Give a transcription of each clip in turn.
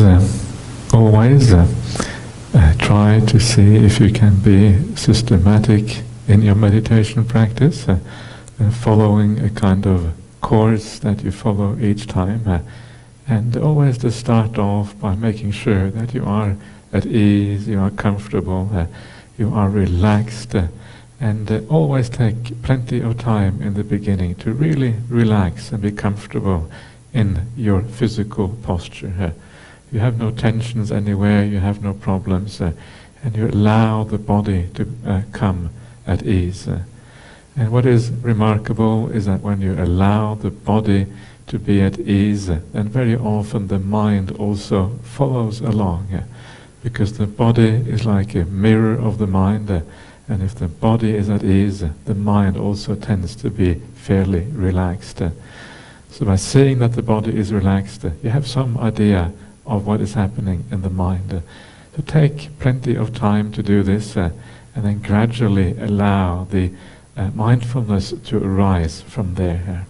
uh, always uh, uh, try to see if you can be systematic in your meditation practice, uh, uh, following a kind of course that you follow each time, uh, and always to start off by making sure that you are at ease, you are comfortable, you are relaxed, and always take plenty of time in the beginning to really relax and be comfortable in your physical posture. Uh, you have no tensions anywhere, you have no problems, uh, and you allow the body to uh, come at ease. Uh, and what is remarkable is that when you allow the body to be at ease, then very often the mind also follows along, uh, because the body is like a mirror of the mind, uh, and if the body is at ease, the mind also tends to be fairly relaxed. Uh, so by seeing that the body is relaxed, uh, you have some idea of what is happening in the mind. Uh, to take plenty of time to do this, uh, and then gradually allow the uh, mindfulness to arise from there.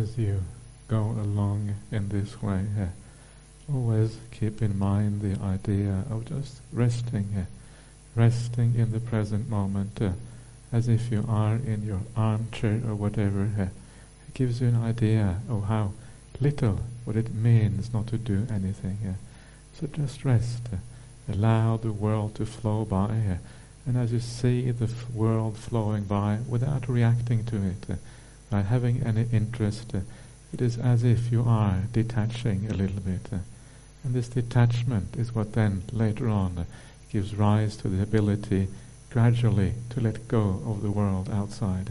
As you go along in this way, uh, always keep in mind the idea of just resting, uh, resting in the present moment, uh, as if you are in your armchair or whatever. It gives you an idea of how little what it means not to do anything. So just rest. Allow the world to flow by. And as you see the world flowing by without reacting to it, without having any interest, uh, it is as if you are detaching a little bit. Uh, and this detachment is what then later on uh, gives rise to the ability gradually to let go of the world outside.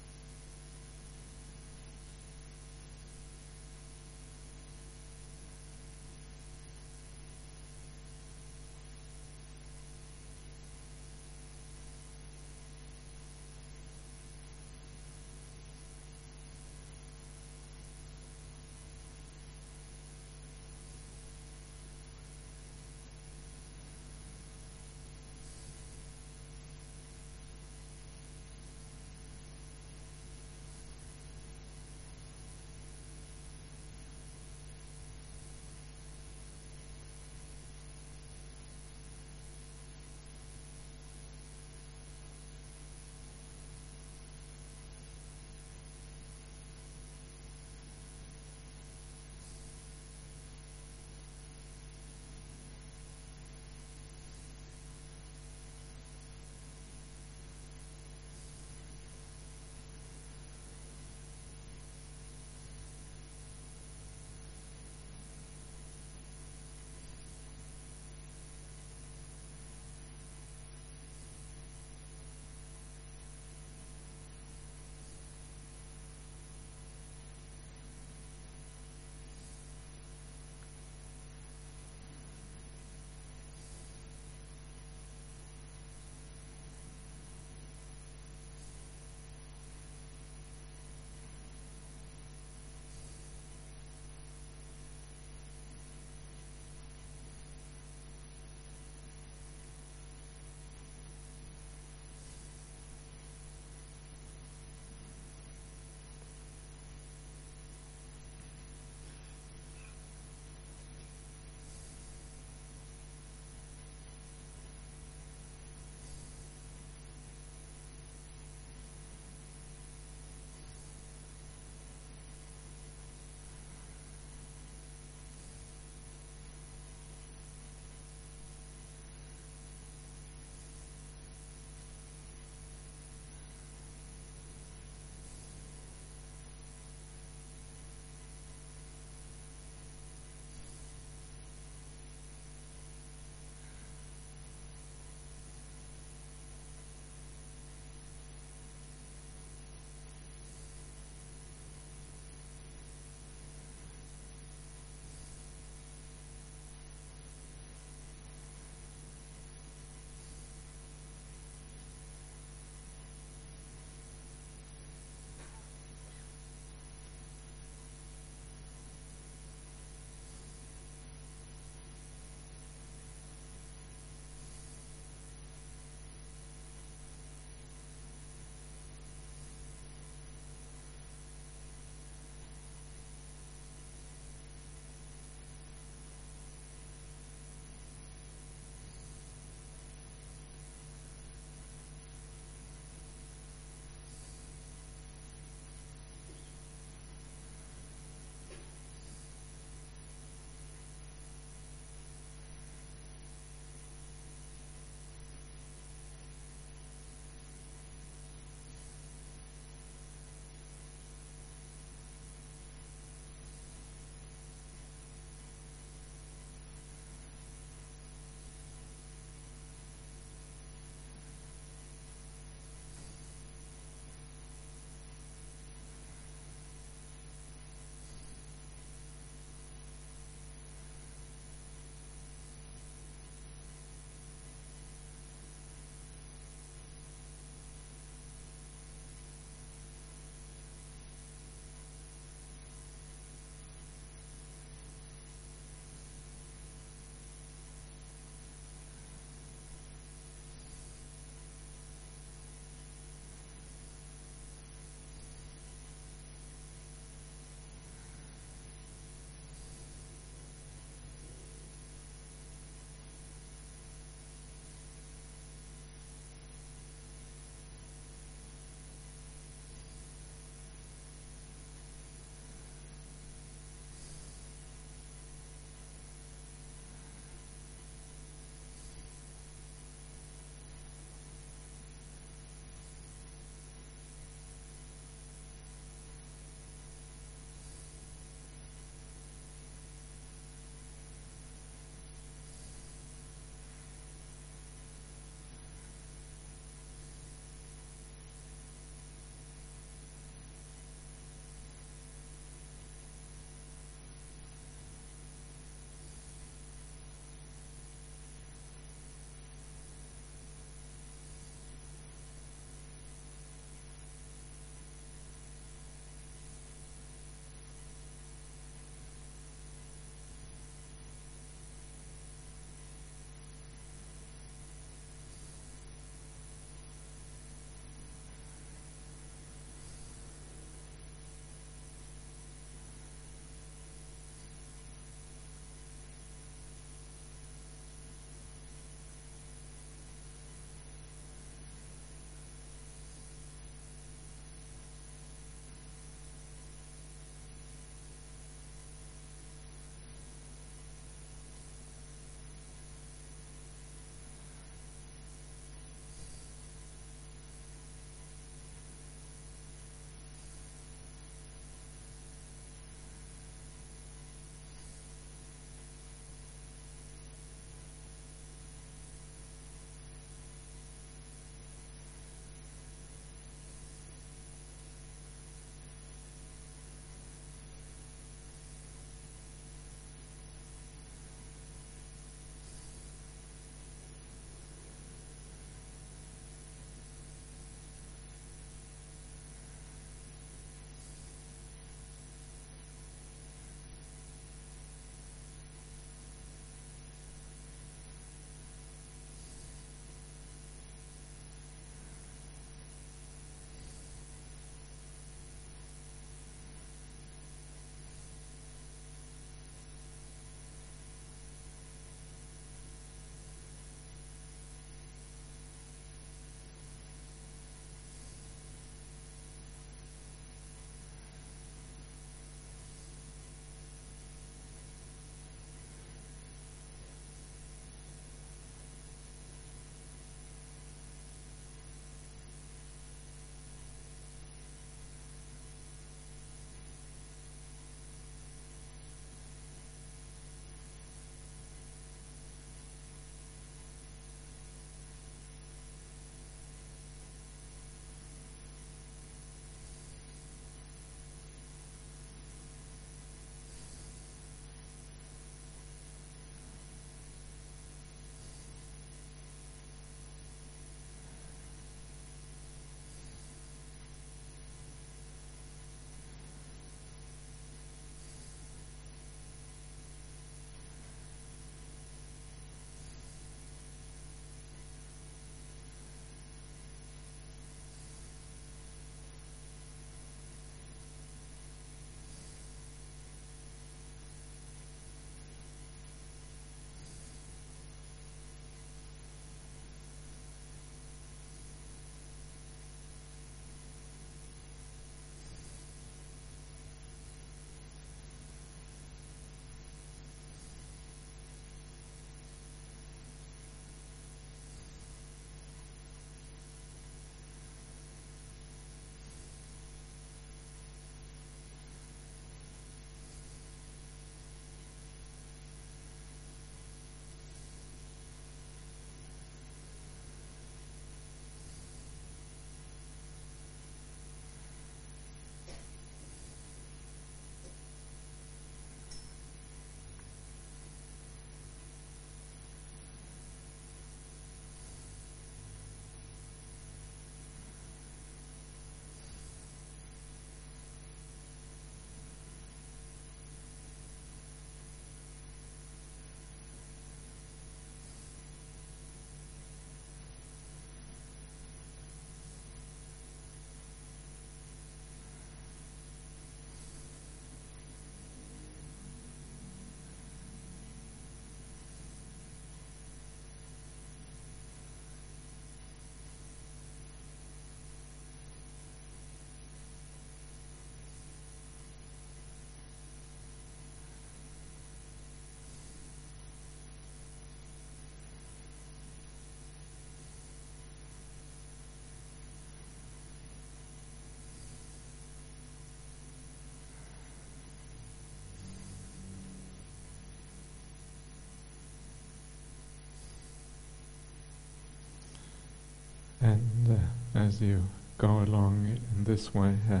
And uh, as you go along in this way, uh,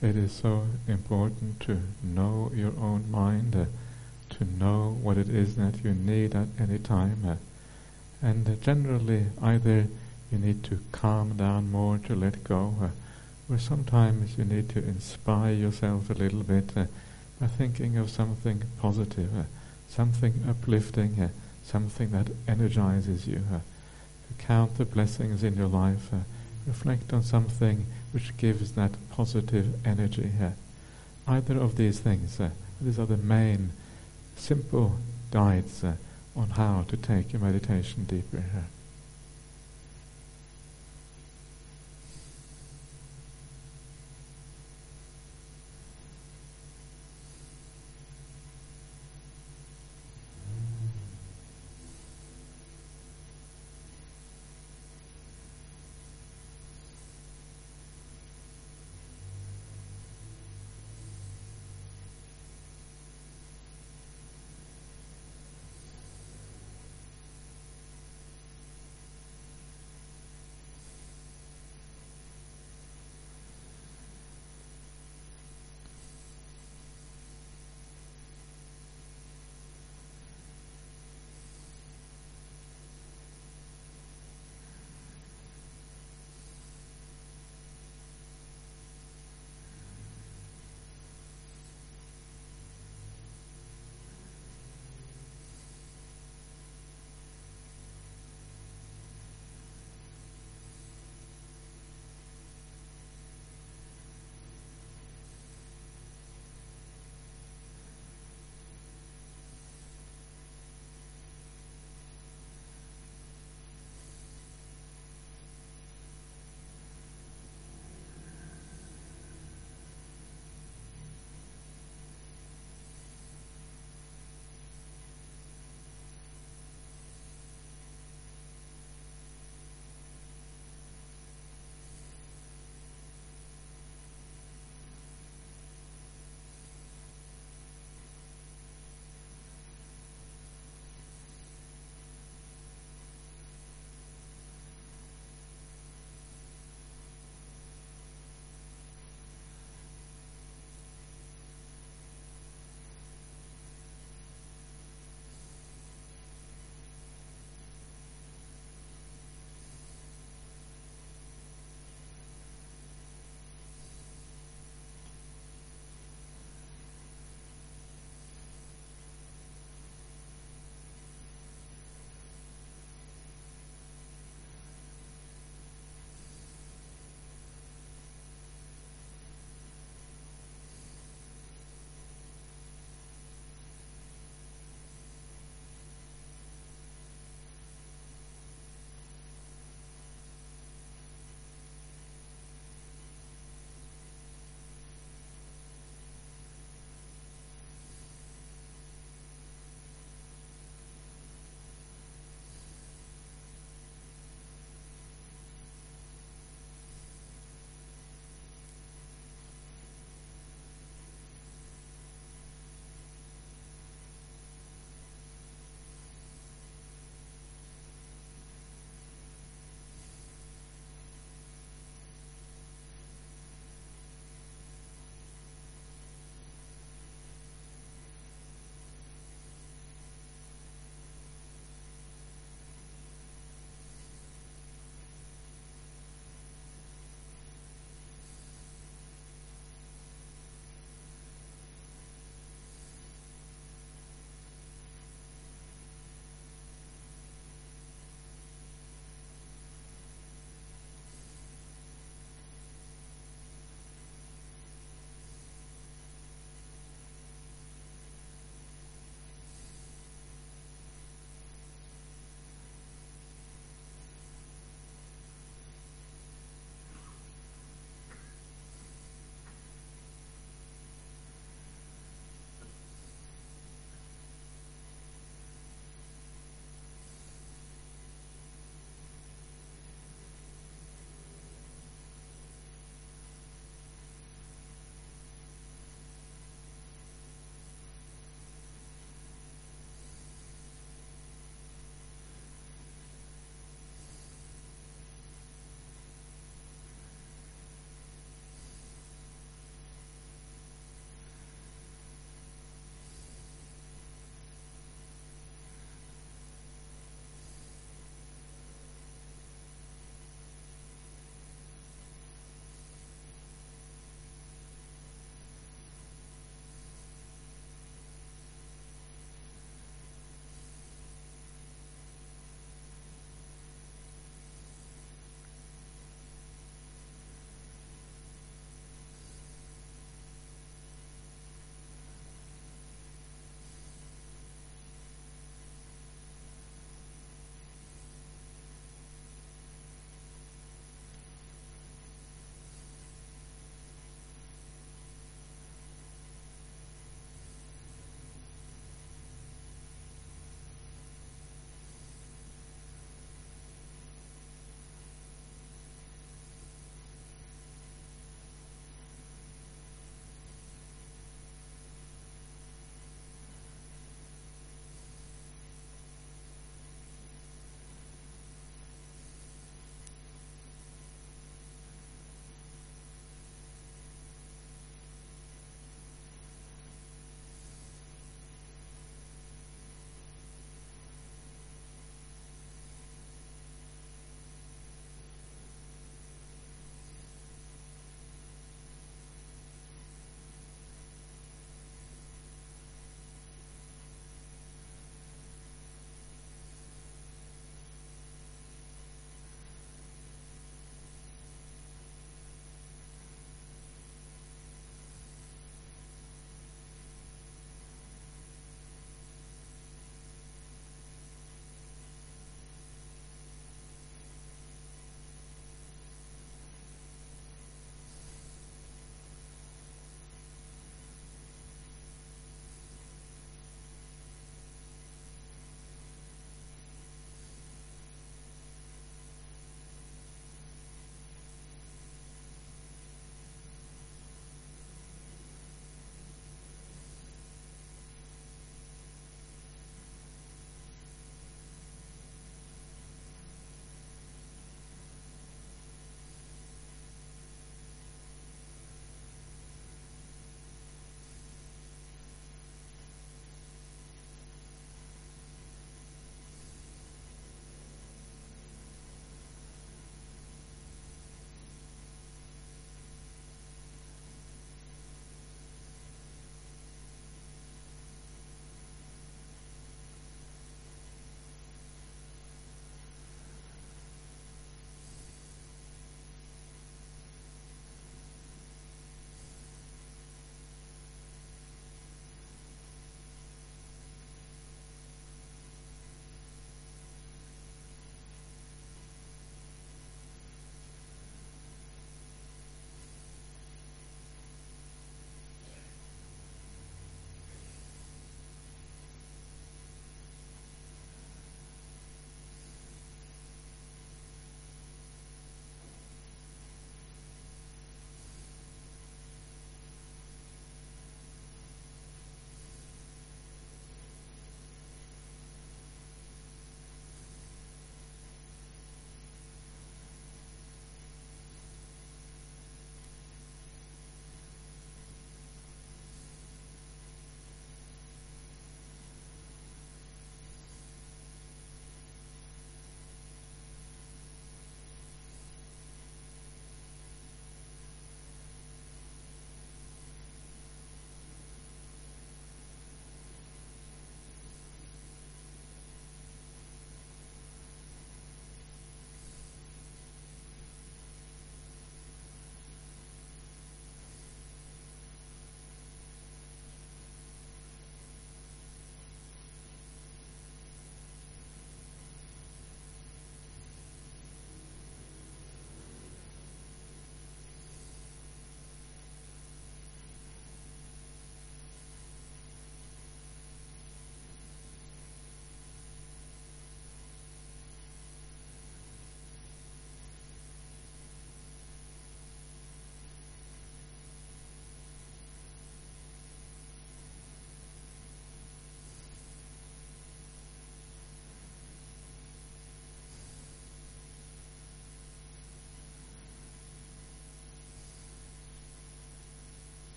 it is so important to know your own mind, uh, to know what it is that you need at any time. Uh, and generally, either you need to calm down more to let go, uh, or sometimes you need to inspire yourself a little bit uh, by thinking of something positive, something uplifting, something that energizes you. Uh, count the blessings in your life, uh, reflect on something which gives that positive energy. either of these things, these are the main simple guides on how to take your meditation deeper.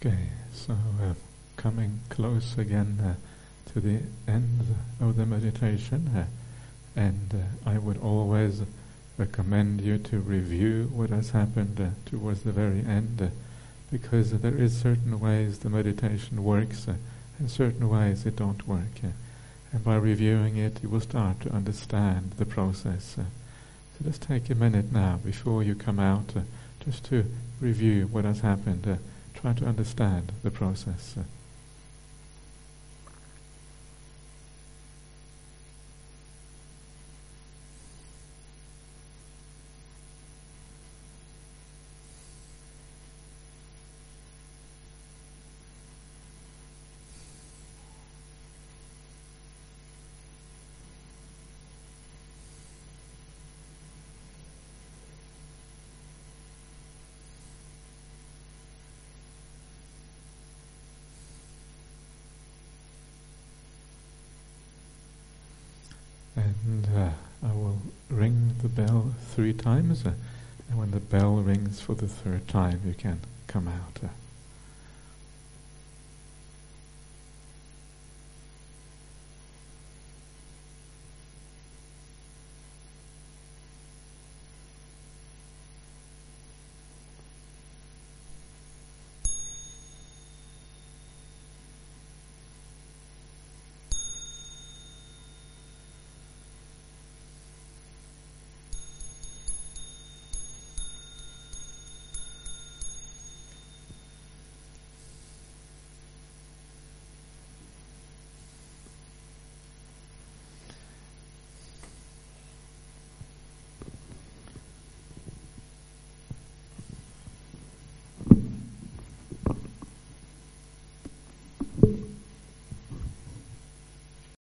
Okay, so uh, coming close again uh, to the end of the meditation, uh, and uh, I would always recommend you to review what has happened uh, towards the very end, uh, because there is certain ways the meditation works, and certain ways it don't work. and by reviewing it, you will start to understand the process. so let's take a minute now before you come out, just to review what has happened try to understand the process. And uh, I will ring the bell three times, uh, and when the bell rings for the third time, you can come out. Uh.